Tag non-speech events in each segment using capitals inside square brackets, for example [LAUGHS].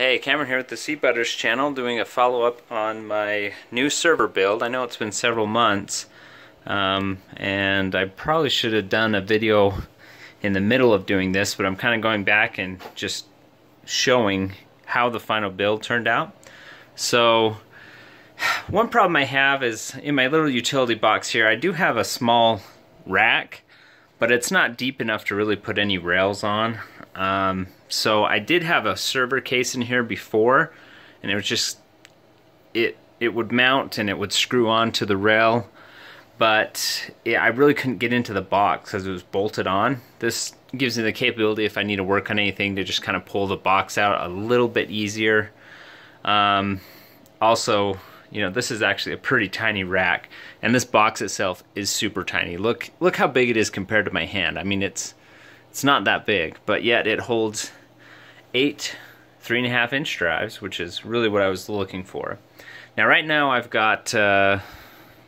Hey, Cameron here with the cbutters channel doing a follow-up on my new server build. I know it's been several months um, and I probably should have done a video in the middle of doing this but I'm kind of going back and just showing how the final build turned out. So one problem I have is in my little utility box here I do have a small rack but it's not deep enough to really put any rails on. Um, so I did have a server case in here before, and it was just it it would mount and it would screw onto the rail, but it, I really couldn't get into the box because it was bolted on. This gives me the capability if I need to work on anything to just kind of pull the box out a little bit easier. Um, also, you know, this is actually a pretty tiny rack, and this box itself is super tiny. Look, look how big it is compared to my hand. I mean, it's it's not that big, but yet it holds eight three and a half inch drives, which is really what I was looking for. Now, right now I've got uh,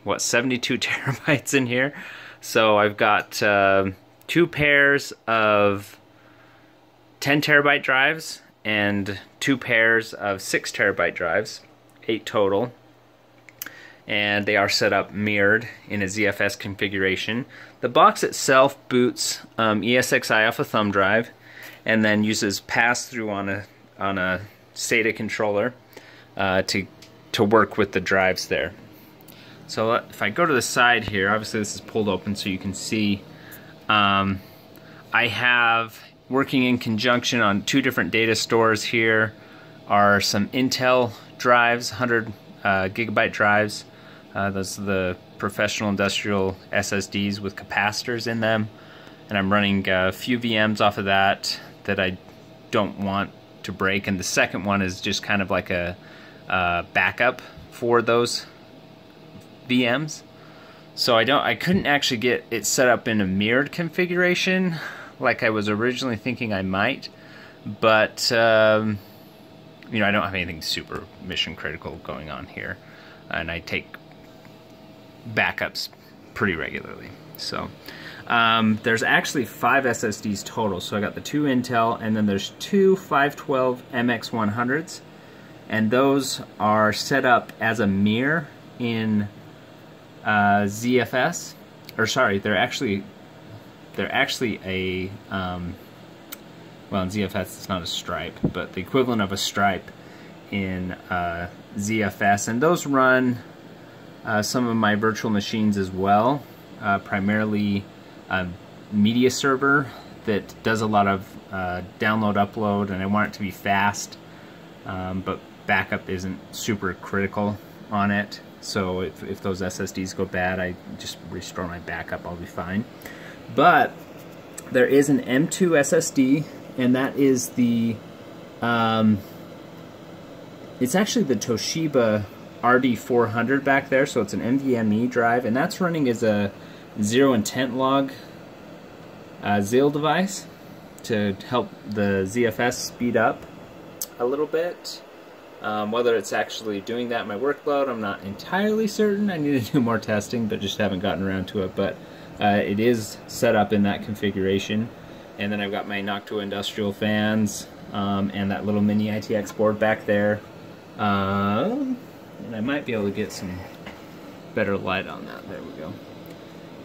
what 72 [LAUGHS] terabytes in here, so I've got uh, two pairs of 10 terabyte drives and two pairs of six terabyte drives, eight total and they are set up mirrored in a ZFS configuration. The box itself boots um, ESXi off a thumb drive and then uses pass-through on a on a SATA controller uh, to to work with the drives there. So uh, if I go to the side here, obviously this is pulled open so you can see um, I have working in conjunction on two different data stores here are some Intel drives, 100 uh, gigabyte drives uh, those are the professional industrial SSDs with capacitors in them. And I'm running a few VMs off of that that I don't want to break. And the second one is just kind of like a, backup for those VMs. So I don't I couldn't actually get it set up in a mirrored configuration like I was originally thinking I might. But um, you know, I don't have anything super mission critical going on here. And I take backups pretty regularly. So um, there's actually five SSDs total. So I got the two Intel, and then there's two 512 MX100s, and those are set up as a mirror in uh, ZFS. Or sorry, they're actually they're actually a um, well in ZFS it's not a stripe, but the equivalent of a stripe in uh, ZFS, and those run uh, some of my virtual machines as well, uh, primarily a media server that does a lot of uh, download upload and I want it to be fast um, but backup isn't super critical on it. So if, if those SSDs go bad I just restore my backup I'll be fine. But there is an M2 SSD and that is the um, it's actually the Toshiba RD400 back there, so it's an NVMe drive, and that's running as a zero intent log uh, ZIL device to help the ZFS speed up a little bit. Um, whether it's actually doing that my workload, I'm not entirely certain. I need to [LAUGHS] do more testing, but just haven't gotten around to it. But uh, it is set up in that configuration. And then I've got my Noctua industrial fans um, and that little mini ITX board back there. Uh, and I might be able to get some better light on that. There we go.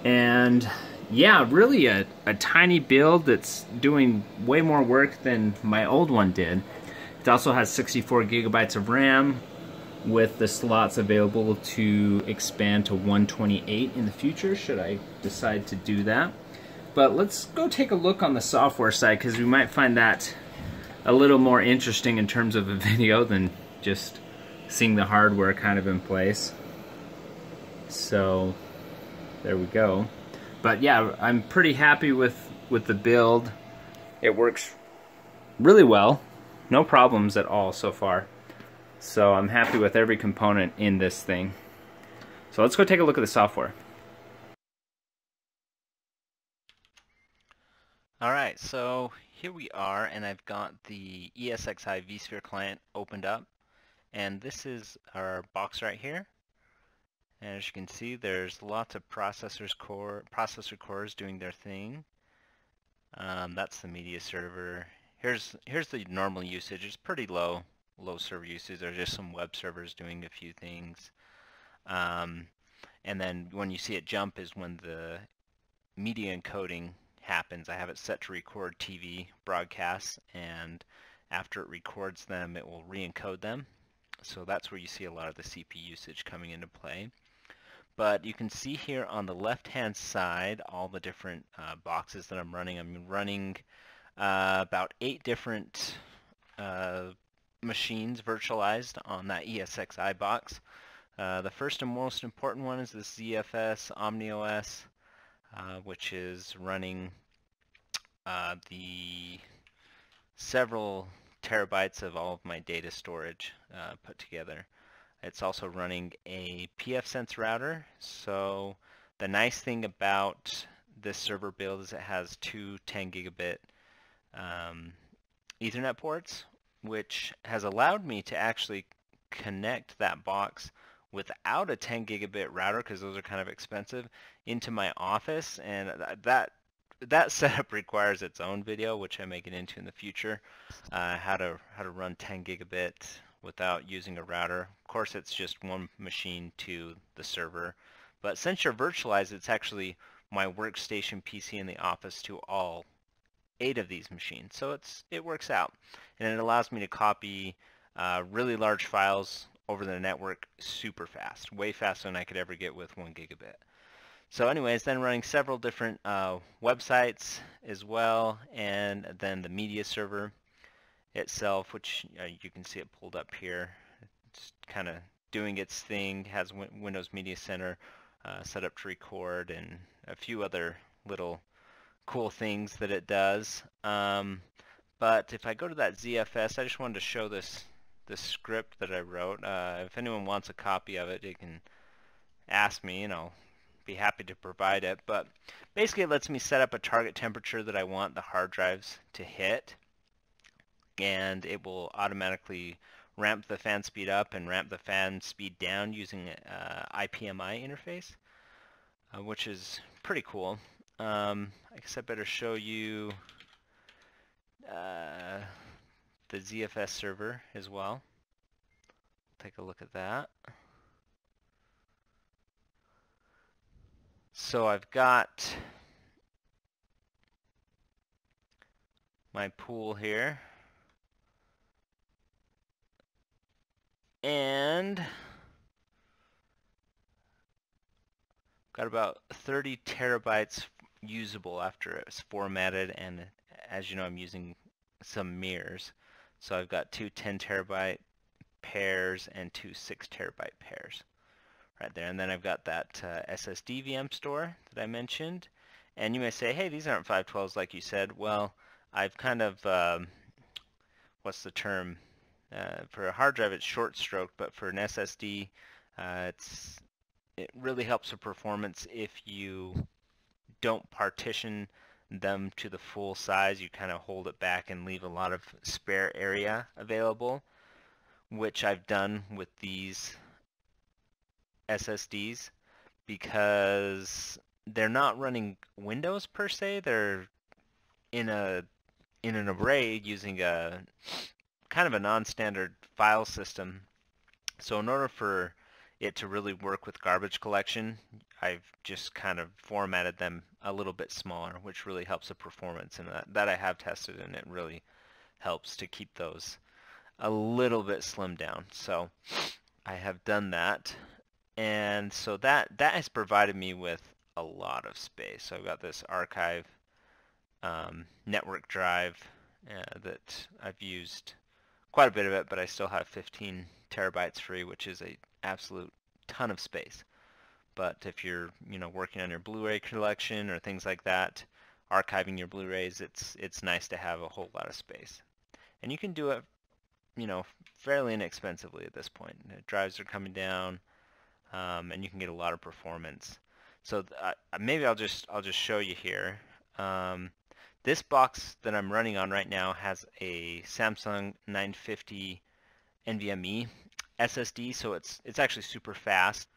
And yeah, really a, a tiny build that's doing way more work than my old one did. It also has 64 gigabytes of RAM with the slots available to expand to 128 in the future should I decide to do that. But let's go take a look on the software side because we might find that a little more interesting in terms of a [LAUGHS] video than just seeing the hardware kind of in place. So there we go. But yeah, I'm pretty happy with, with the build. It works really well. No problems at all so far. So I'm happy with every component in this thing. So let's go take a look at the software. Alright, so here we are and I've got the ESXi vSphere client opened up and this is our box right here. And as you can see, there's lots of processors core, processor cores doing their thing. Um, that's the media server. Here's here's the normal usage. It's pretty low. low server usage. There's just some web servers doing a few things. Um, and then when you see it jump is when the media encoding happens. I have it set to record TV broadcasts and after it records them it will re-encode them. So that's where you see a lot of the CPU usage coming into play. But you can see here on the left hand side all the different uh, boxes that I'm running. I'm running uh, about eight different uh, machines virtualized on that ESXi box. Uh, the first and most important one is the ZFS OmniOS, uh, which is running uh, the several terabytes of all of my data storage uh, put together. It's also running a pfSense router. So the nice thing about this server build is it has two 10 gigabit um, Ethernet ports, which has allowed me to actually connect that box without a 10 gigabit router because those are kind of expensive into my office and that that setup [LAUGHS] requires its own video which I may get into in the future uh, how to how to run 10 gigabit without using a router of course it's just one machine to the server but since you're virtualized it's actually my workstation PC in the office to all eight of these machines so it's it works out and it allows me to copy uh, really large files over the network super fast, way faster than I could ever get with one gigabit. So anyways, then running several different uh, websites as well, and then the media server itself, which uh, you can see it pulled up here. It's kind of doing its thing, has Windows Media Center uh, set up to record, and a few other little cool things that it does. Um, but if I go to that ZFS, I just wanted to show this the script that I wrote. Uh, if anyone wants a copy of it, they can ask me and I'll be happy to provide it. But basically it lets me set up a target temperature that I want the hard drives to hit and it will automatically ramp the fan speed up and ramp the fan speed down using uh, IPMI interface, uh, which is pretty cool. Um, I guess I better show you uh, the ZFS server as well. Take a look at that. So I've got my pool here. And got about 30 terabytes usable after it's formatted and as you know I'm using some mirrors. So I've got two 10 terabyte pairs and two 6 terabyte pairs right there. And then I've got that uh, SSD VM store that I mentioned. And you may say, hey, these aren't 512s like you said. Well, I've kind of, um, what's the term? Uh, for a hard drive, it's short stroke, but for an SSD, uh, it's it really helps the performance if you don't partition them to the full size, you kind of hold it back and leave a lot of spare area available, which I've done with these SSDs because they're not running Windows per se. They're in a in an array using a kind of a non-standard file system. So in order for it to really work with garbage collection, I've just kind of formatted them a little bit smaller, which really helps the performance. And that, that I have tested, and it really helps to keep those a little bit slimmed down. So I have done that. And so that, that has provided me with a lot of space. So I've got this archive um, network drive uh, that I've used quite a bit of it, but I still have 15 terabytes free, which is a absolute ton of space. But if you're, you know, working on your Blu-ray collection or things like that, archiving your Blu-rays, it's it's nice to have a whole lot of space. And you can do it, you know, fairly inexpensively at this point. The drives are coming down, um, and you can get a lot of performance. So uh, maybe I'll just I'll just show you here. Um, this box that I'm running on right now has a Samsung 950 NVMe SSD, so it's it's actually super fast.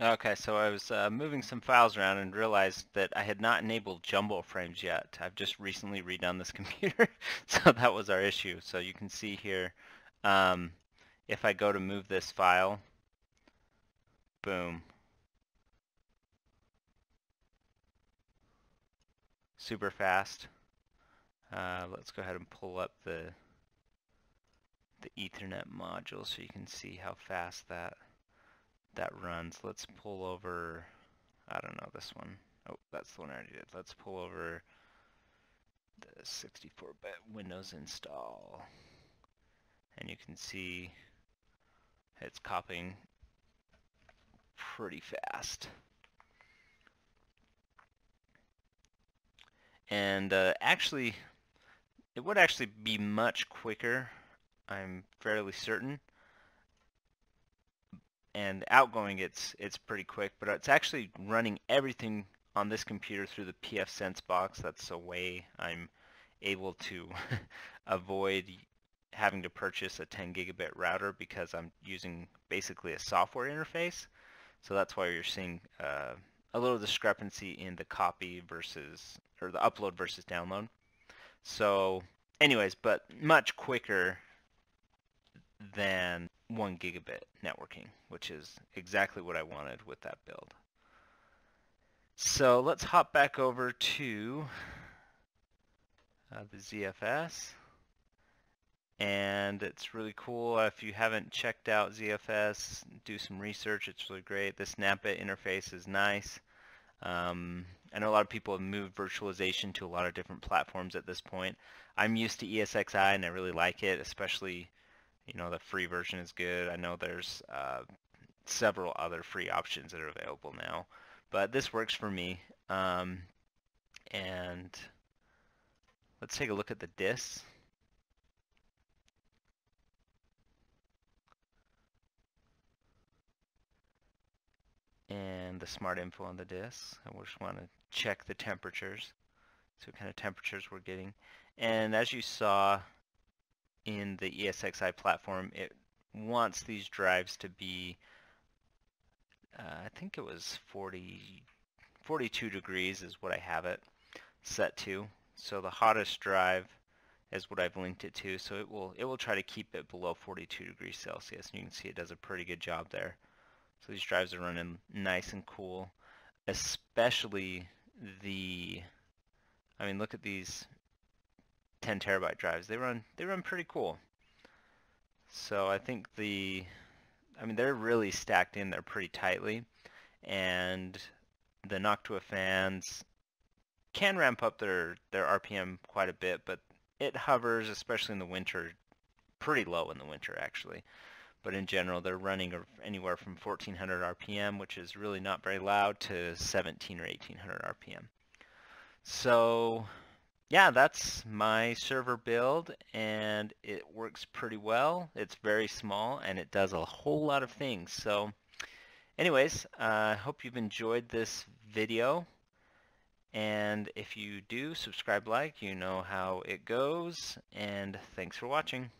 Okay, so I was uh, moving some files around and realized that I had not enabled jumbo frames yet. I've just recently redone this [LAUGHS] computer, so that was our issue. So you can see here, Um, if I go to move this file, boom. Super fast. Uh, let's go ahead and pull up the the Ethernet module so you can see how fast that that runs. Let's pull over, I don't know, this one. Oh, that's the one I already did. Let's pull over the 64-bit Windows install. And you can see it's copying pretty fast. And uh, actually, it would actually be much quicker, I'm fairly certain. And outgoing, it's it's pretty quick, but it's actually running everything on this computer through the pfSense box. That's a way I'm able to [LAUGHS] avoid having to purchase a 10 gigabit router because I'm using basically a software interface. So that's why you're seeing uh, a little discrepancy in the copy versus, or the upload versus download. So anyways, but much quicker than one gigabit networking, which is exactly what I wanted with that build. So let's hop back over to uh, the ZFS and it's really cool. If you haven't checked out ZFS, do some research. It's really great. The napp-it interface is nice. Um, I know a lot of people have moved virtualization to a lot of different platforms at this point. I'm used to ESXi and I really like it, especially, you know, the free version is good. I know there's uh, several other free options that are available now, but this works for me. Um, and let's take a look at the DIS. And the smart info on the disk. I just want to check the temperatures, so what kind of temperatures we're getting. And as you saw in the ESXi platform, it wants these drives to be, uh, I think it was 40, 42 degrees is what I have it set to. So the hottest drive is what I've linked it to. So it will it will try to keep it below 42 degrees Celsius. And you can see it does a pretty good job there. So these drives are running nice and cool, especially the, I mean, look at these 10 terabyte drives. They run, they run pretty cool. So I think the, I mean, they're really stacked in there pretty tightly, and the Noctua fans can ramp up their, their RPM quite a bit, but it hovers, especially in the winter, pretty low in the winter actually but in general they're running anywhere from 1400 RPM, which is really not very loud, to 17 or 1800 RPM. So yeah, that's my server build and it works pretty well. It's very small and it does a whole lot of things. So anyways, I uh, hope you've enjoyed this video. And if you do, subscribe, like, you know how it goes. And thanks for watching.